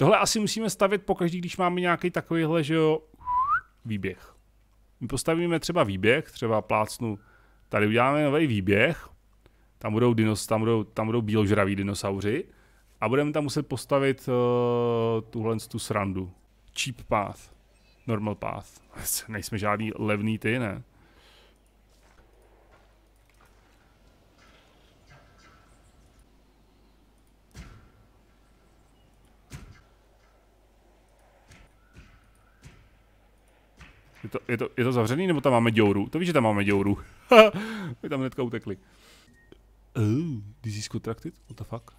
Tohle asi musíme stavět pokaždý, když máme nějaký takovýhle, že jo, výběh. My postavíme třeba výběh, třeba plácnu, tady uděláme nový výběh, tam budou, dinos, tam budou, tam budou bíložraví dinosauři a budeme tam muset postavit uh, tuhle tu srandu. Cheap path. Normal path. Nejsme žádný levný ty, ne? Je to, je, to, je to zavřený, nebo tam máme děuru? To víš, že tam máme děuru. My tam hnedka utekli. Oh, this is contracted? What the fuck?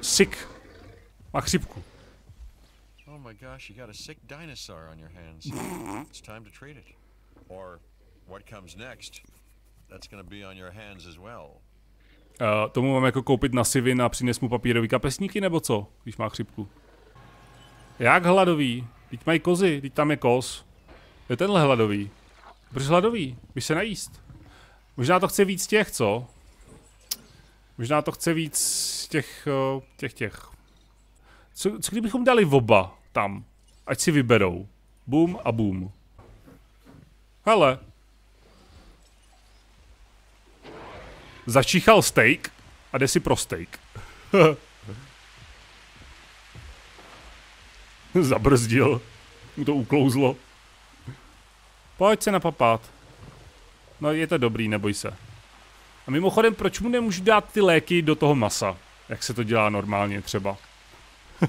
Sick. Má chřipku. Oh my gosh, you got a sick dinosaur on your hands. it's time to treat it. Or what comes next? That's gonna be on your hands as well. Uh, tomu mám jako koupit na sivin a přines mu papírový kapesníky, nebo co, když má chřipku? Jak hladový? Teď mají kozy, teď tam je koz. Je tenhle hladový. Proč hladový? Běž se najíst. Možná to chce víc těch, co? Možná to chce víc těch, uh, těch, těch. Co, co kdybychom dali oba tam? Ať si vyberou. Boom a boom. Hele. Začíchal steak a jde si pro steak. Zabrzdil. Mu to uklouzlo. Pojď se napapát. No je to dobrý, neboj se. A mimochodem, proč mu nemůžu dát ty léky do toho masa? Jak se to dělá normálně třeba.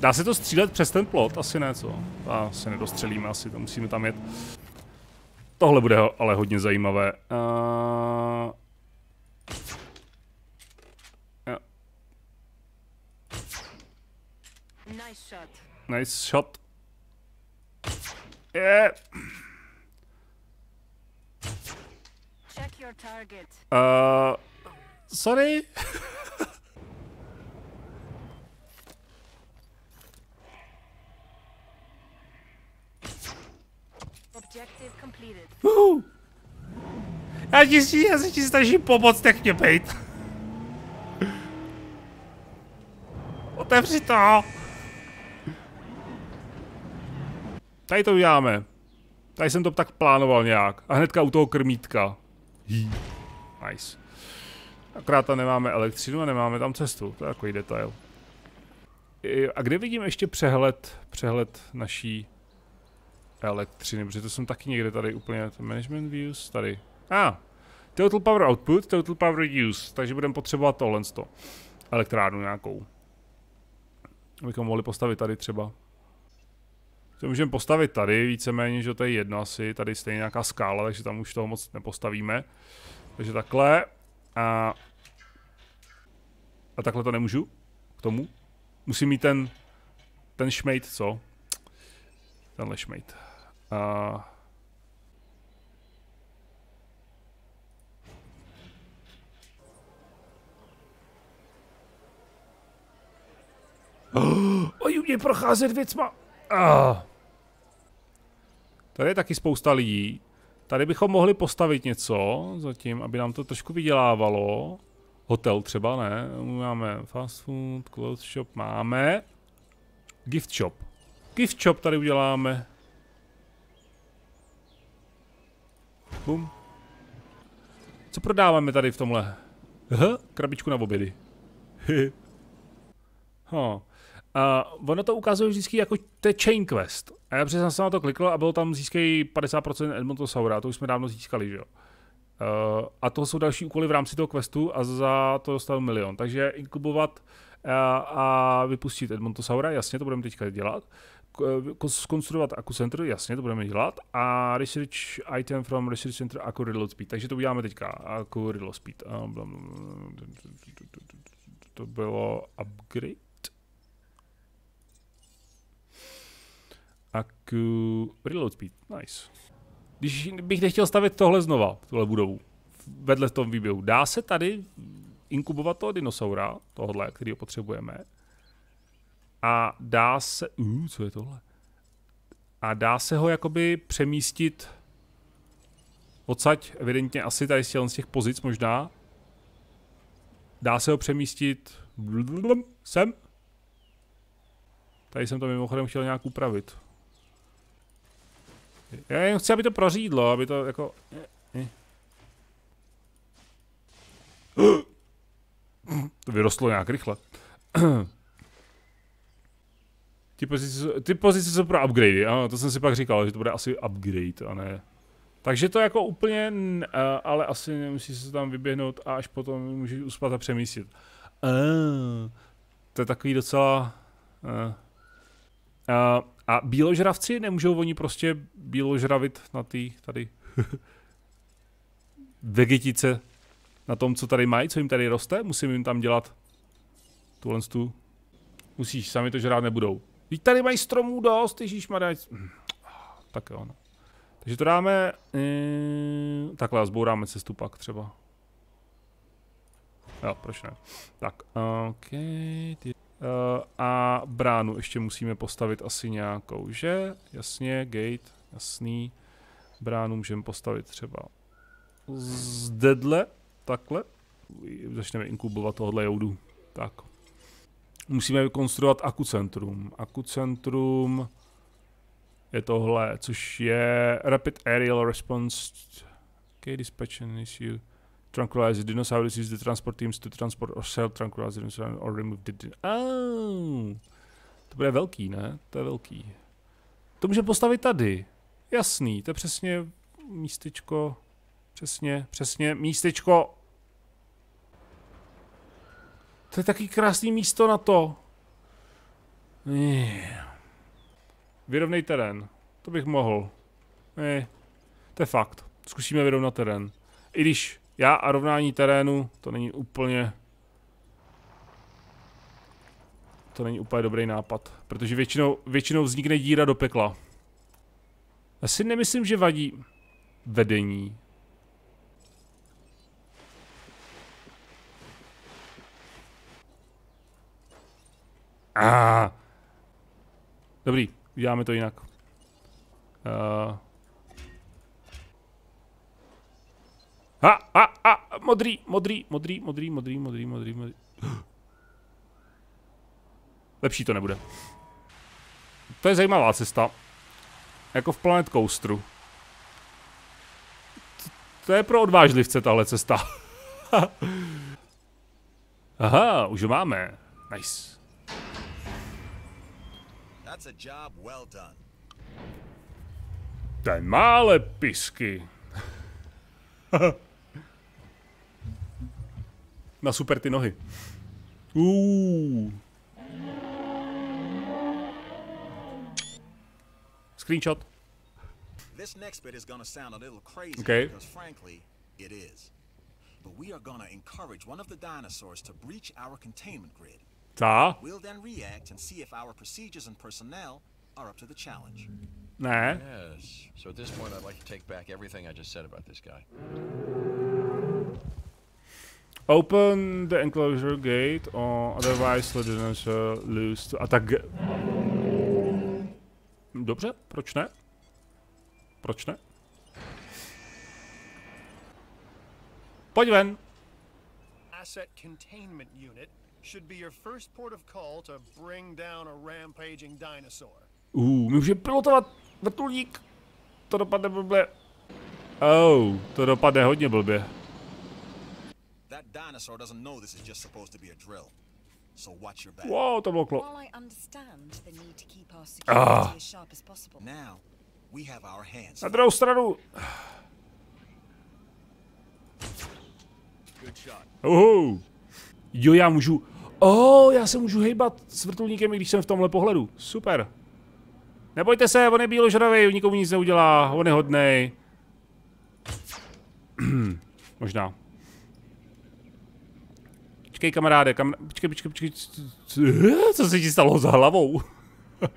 Dá se to střílet přes ten plot? Asi ne, co? A se nedostřelíme, asi to musíme tam jet. Tohle bude ale hodně zajímavé. Uh... Nice shot. Nice shot. Yeah. Check your target. Uh, sorry. Objective completed. Uh. Já ti, já se ti snažím pomoct, jak mě bejt. Otevři to. Tady to uděláme. Tady jsem to tak plánoval nějak. A hnedka u toho krmítka. Nice. Akorát tam nemáme elektřinu a nemáme tam cestu. To je takový detail. A kde vidím ještě přehled, přehled naší elektřiny, protože to jsem taky někde tady úplně, management views, tady. A, ah, total power output, total power use, takže budeme potřebovat tohle to. Elektrárnu nějakou. Abychom mohli postavit tady třeba. To můžeme postavit tady, víceméně, že to je jedno asi, tady stejně nějaká skála, takže tam už toho moc nepostavíme. Takže takhle. A, a takhle to nemůžu k tomu. Musím mít ten, ten šmejt, co? Tenhle šmejt. Oh, oni mě procházet věcma. Uh. Tady je taky spousta lidí. Tady bychom mohli postavit něco zatím, aby nám to trošku vydělávalo. Hotel třeba, ne? Máme fast food, clothes shop máme. Gift shop. Gift shop tady uděláme. Bum. Co prodáváme tady v tomhle? H, krabičku na obědy. huh. A ono to ukazuje vždycky jako to chain quest. A já přesně jsem na to klikl a bylo tam získej 50% Edmontosaura, to už jsme dávno získali, že jo. Uh, a to jsou další úkoly v rámci toho questu a za to dostal milion. Takže inkubovat uh, a vypustit Edmontosaura, jasně, to budeme teďka dělat. Skonstruovat Aku Center, jasně, to budeme dělat. A Research Item from Research Center Aku Reload Speed, takže to uděláme teďka. Aku Reload Speed. To bylo upgrade? Aku... Reload speed, nice. Když bych nechtěl stavět tohle znova, tuhle budovu, vedle tom výběhu, dá se tady inkubovat toho dinosaura, tohle, který potřebujeme. A dá se... Uh, co je tohle? A dá se ho jakoby přemístit Odsaď, evidentně asi tady z těch pozic možná. Dá se ho přemístit sem. Tady jsem to mimochodem chtěl nějak upravit. Já jen chci, aby to prořídlo, aby to jako... To vyrostlo nějak rychle. ty, pozice, ty pozice jsou pro upgrade, ano, to jsem si pak říkal, že to bude asi upgrade, a ne... Takže to jako úplně, ale asi nemusí se tam vyběhnout a až potom můžeš uspat a přemístit. Uh, to je takový docela... Uh, uh, a bíložravci nemůžou oni prostě bíložravit na té tady vegetice, na tom, co tady mají, co jim tady roste? Musím jim tam dělat tuhle tu. Musíš, sami to žrát nebudou. Víš, tady mají stromů dost, ježíš Tak jo, no. Takže to dáme, e, takhle a zbouráme cestu pak třeba. Jo, proč ne. Tak, OK. Ty, uh, a bránu ještě musíme postavit asi nějakou, že? Jasně, gate, jasný. Bránu můžeme postavit třeba zdedle, takhle. Začneme inkubovat tohle joudu. Tak. Musíme vykonstruovat akucentrum. Akucentrum je tohle, což je Rapid Aerial Response. Okay, dispatch an issue. Tranquilize dinosaurs use the transport teams to transport or sell tranquilize dinosaurs or remove the oh, To bude velký, ne? To je velký. To můžeme postavit tady. Jasný, to je přesně místečko. Přesně, přesně, místečko. To je taky krásný místo na to. Yeah. Vyrovnej terén. To bych mohl. Ne, to je fakt. Zkusíme vyrovnat terén. I když já a rovnání terénu, to není úplně... To není úplně dobrý nápad, protože většinou, většinou vznikne díra do pekla. Já si nemyslím, že vadí vedení. Ah. Dobrý, uděláme to jinak. Uh. A, a, a, modrý, modrý, modrý, modrý, modrý, modrý, modrý, modrý. Lepší to nebude. To je zajímavá cesta. Jako v Planet Coasteru. To je pro odvážlivce tahle cesta. Aha, už ho máme. Nice. That's a job well done. Ten má lepisky. Na super ty nohy. Uh. Screenshot. This next bit is gonna sound a little crazy okay. because frankly, it is. But we are gonna encourage one of the dinosaurs to breach our containment grid. Ta. We'll then react and see if our procedures and personnel are up to the challenge. Nah. Yes. So at this point, I'd like to take back everything I just said about this guy. Open the enclosure gate, or otherwise let the dinosaur loose to attack. Dobře, proč ne? Proč ne? Pojď ven. Asset containment unit should be your first port of call to bring down a rampaging dinosaur. Uh, my můžeme pilotovat vrtulník. To dopadne blbě. Oh, to dopadne hodně blbě. That dinosaur doesn't know this is just supposed to be a drill. So watch your back. Wow, to bylo klo. While I understand the need to keep our security ah. as sharp as possible. Now, we have our hands. Na druhou stranu. Good shot. Uhu. Jo, já můžu Oh, já se můžu hejbat s vrtulníkem, i když jsem v tomhle pohledu. Super. Nebojte se, on je bíložravý, nikomu nic neudělá, on je hodnej. Možná. Počkej, kamaráde, kam... Počkej, počkej, počkej. Co se ti stalo za hlavou?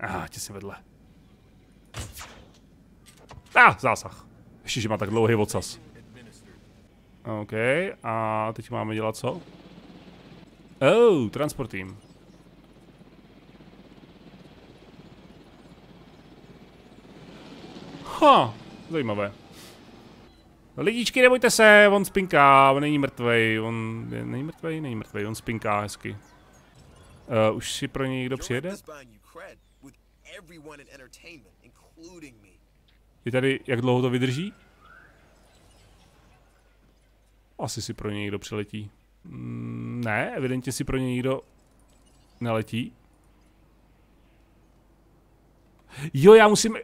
Aha, tě si vedle. Ah, zásah. Ještě, že má tak dlouhý ocas. OK, a teď máme dělat co? Oh, transport team. Ha, zajímavé. Lidičky, nebojte se, on spinká, on není mrtvej, on je, není mrtvej, není mrtvej, on spinká hezky. Uh, už si pro něj někdo přijede? Je tady, jak dlouho to vydrží? Asi si pro něj někdo přiletí. Mm, ne, evidentně si pro něj někdo neletí. Jo, já musím...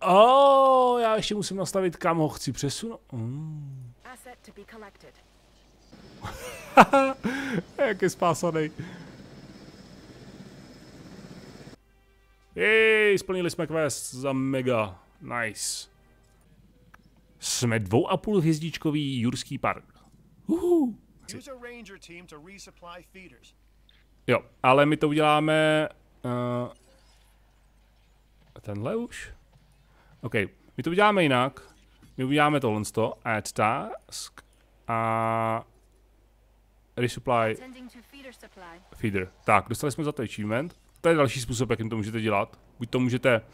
Oh, já ještě musím nastavit, kam ho chci přesunout. Mm. Jak je spásaný. Jej, splnili jsme quest za mega. Nice. Jsme dvou a půl hvězdičkový Jurský park. Uhu. Use a ranger team to resupply feeders. Jo, ale my to uděláme... Uh, tenhle už? OK, my to uděláme jinak. My uděláme tohle, add task a resupply to feeder. Tak, dostali jsme za to achievement. To je další způsob, jakým to můžete dělat. Buď to můžete uh,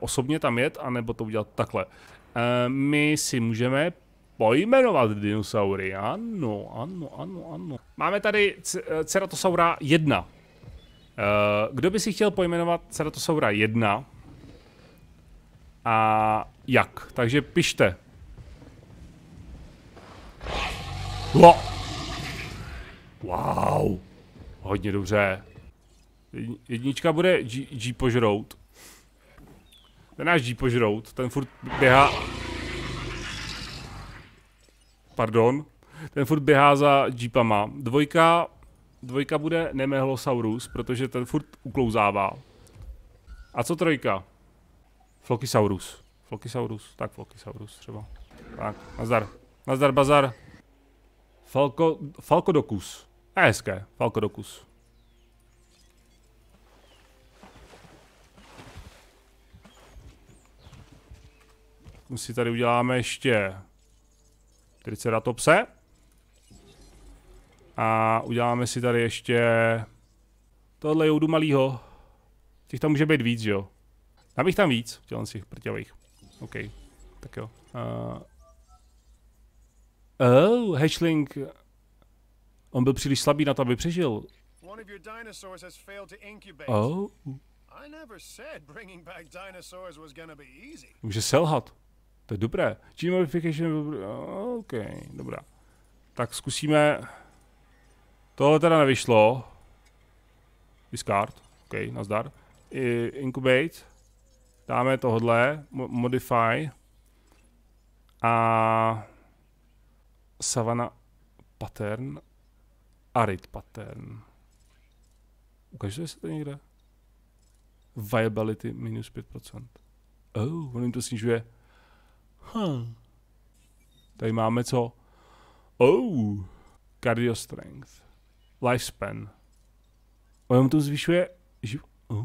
osobně tam jet, anebo to udělat takhle. Uh, my si můžeme pojmenovat dinosaury. Ano, ano, ano, ano. Máme tady eh, Ceratosaura 1. Uh, kdo by si chtěl pojmenovat Ceratosaura 1? A jak? Takže pište. Wow. Wow. Hodně dobře. Jedni- Jednička bude G, G požrout. Ten náš G požrout, ten furt běhá... Pardon. Ten furt běhá za Jeepama. Dvojka, dvojka bude Nemehlosaurus, protože ten furt uklouzává. A co trojka? Flokisaurus. Flokisaurus, tak Flokisaurus třeba. Tak, nazdar. Nazdar bazar. Falko, Falkodocus. Je hezké, Falkodocus. My si tady uděláme ještě Triceratopse. A uděláme si tady ještě tohle joudu malýho. Těch tam může být víc, jo? Já bych tam víc, tělen těch prťavých. OK, tak jo. Uh... Oh, hatchling. On byl příliš slabý na to, aby přežil. Oh, může selhat. To je dobré. Gene modification, OK, dobrá. Tak zkusíme. Tohle teda nevyšlo. Discard, OK, nazdar. I, incubate. Dáme tohle, mo- modify. A Savannah pattern. Arid pattern. Ukazuje se to někde? Viability minus 5%. Oh, on jim to snižuje. Huh. Tady máme co? Oh, cardio strength. Lifespan. On jim to zvyšuje živ... Oh.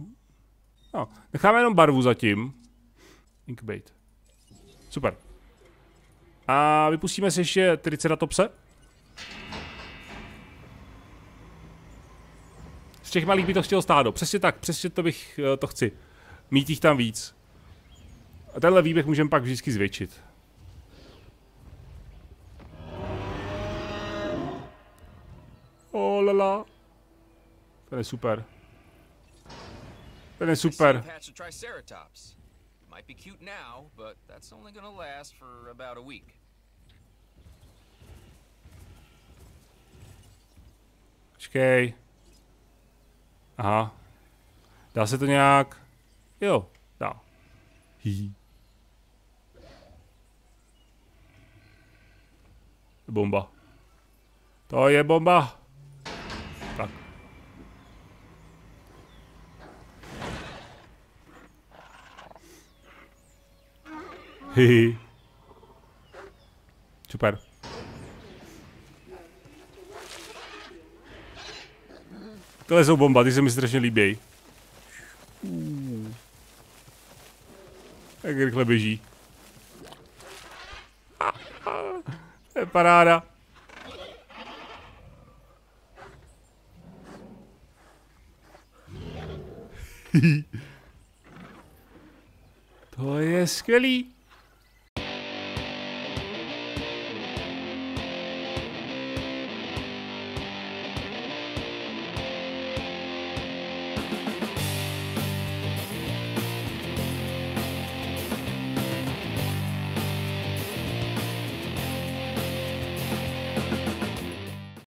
No, necháme jenom barvu zatím. Incubate. Super. A vypustíme si ještě Triceratopse. Z těch malých by to chtělo stádo. Přesně tak, přesně to bych eh, to chci. Mít jich tam víc. A tenhle výběh můžeme pak vždycky zvětšit. Oh lala. Ten je super. Ten je super. Might be cute now, but that's only gonna last for about a week. Počkej. Aha. Dá se to nějak... Jo, dá. Hí. Bomba. To je bomba. Tak. Hihi. Super. Tohle jsou bomba, ty se mi strašně líbějí. Jak rychle běží. To je paráda. To je skvělý.